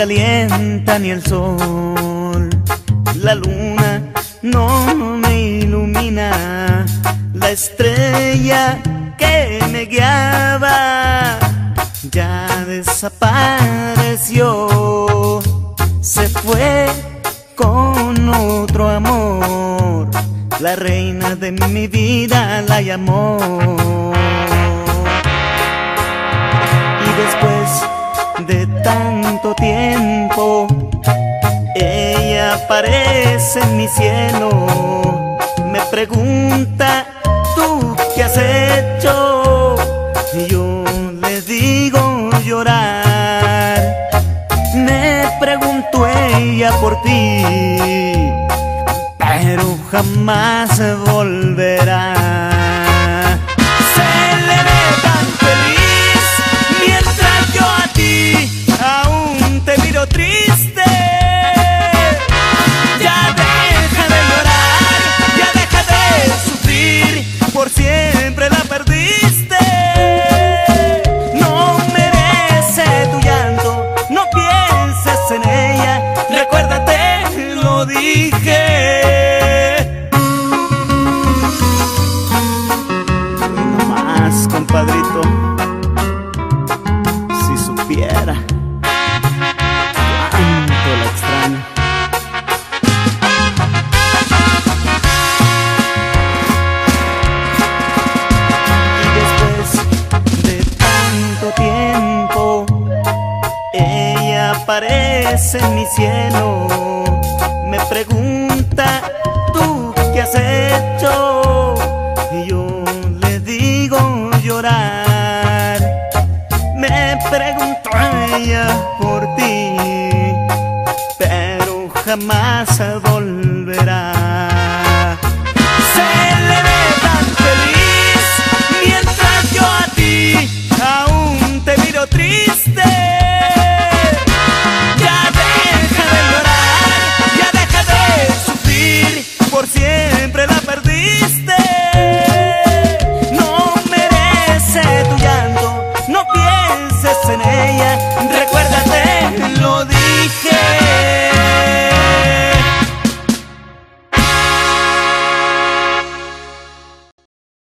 calienta ni el sol. La luna no me ilumina. La estrella que me guiaba ya desapareció. Se fue con otro amor. La reina de mi vida la llamó. En mi cielo. Me pregunta, ¿tú qué has hecho? Y yo le digo llorar. Me preguntó ella por ti, pero jamás volverá. Cuánto la extraño. Y después de tanto tiempo, ella aparece en mi cielo. Me pregunta, ¿tú qué has hecho? Y yo le digo llorar. jamás volverá.